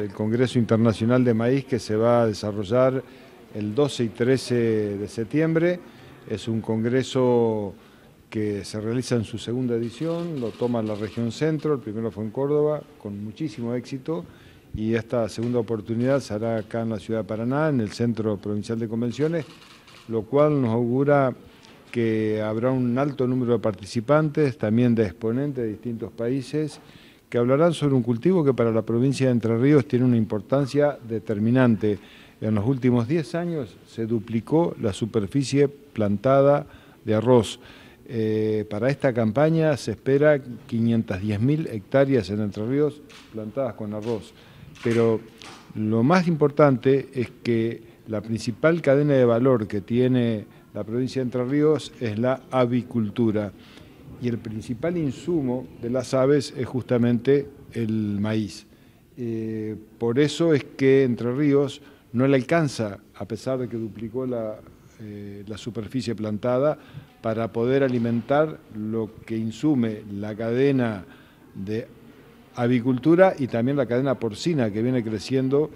el Congreso Internacional de Maíz que se va a desarrollar el 12 y 13 de septiembre. Es un congreso que se realiza en su segunda edición, lo toma la región centro, el primero fue en Córdoba, con muchísimo éxito, y esta segunda oportunidad se hará acá en la ciudad de Paraná, en el Centro Provincial de Convenciones, lo cual nos augura que habrá un alto número de participantes, también de exponentes de distintos países, que hablarán sobre un cultivo que para la provincia de Entre Ríos tiene una importancia determinante. En los últimos 10 años se duplicó la superficie plantada de arroz. Eh, para esta campaña se espera 510.000 hectáreas en Entre Ríos plantadas con arroz. Pero lo más importante es que la principal cadena de valor que tiene la provincia de Entre Ríos es la avicultura y el principal insumo de las aves es justamente el maíz. Eh, por eso es que Entre Ríos no le alcanza, a pesar de que duplicó eh, la superficie plantada, para poder alimentar lo que insume la cadena de avicultura y también la cadena porcina que viene creciendo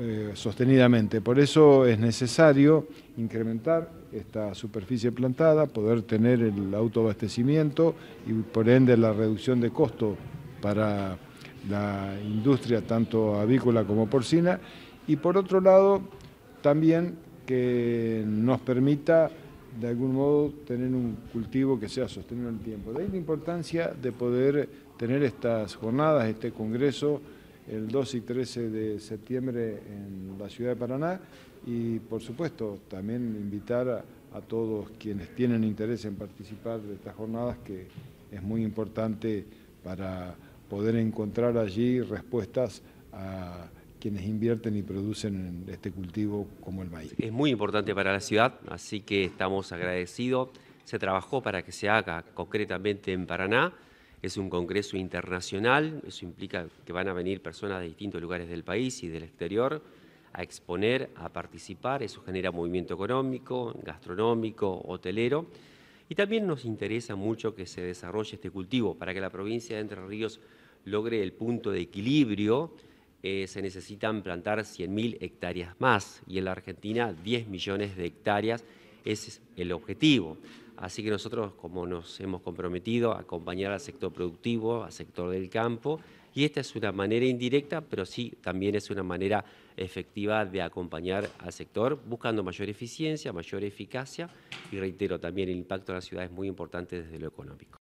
eh, sostenidamente. Por eso es necesario incrementar esta superficie plantada, poder tener el autoabastecimiento y por ende la reducción de costo para la industria tanto avícola como porcina y por otro lado también que nos permita de algún modo tener un cultivo que sea sostenido en el tiempo. De ahí la importancia de poder tener estas jornadas, este congreso, el 2 y 13 de septiembre en la ciudad de Paraná y por supuesto también invitar a, todos quienes tienen interés en participar de estas jornadas que es muy importante para poder encontrar allí respuestas a quienes invierten y producen este cultivo como el maíz. Es muy importante para la ciudad, así que estamos agradecidos. Se trabajó para que se haga concretamente en Paraná es un congreso internacional, eso implica que van a venir personas de distintos lugares del país y del exterior a exponer, a participar, eso genera movimiento económico, gastronómico, hotelero. Y también nos interesa mucho que se desarrolle este cultivo para que la provincia de Entre Ríos logre el punto de equilibrio. Eh, se necesitan plantar 100.000 hectáreas más y en la Argentina 10 millones de hectáreas. Ese es el objetivo. Así que nosotros, como nos hemos comprometido a acompañar al sector productivo, al sector del campo, y esta es una manera indirecta, pero sí también es una manera efectiva de acompañar al sector, buscando mayor eficiencia, mayor eficacia, y reitero, también el impacto en la ciudad es muy importante desde lo económico.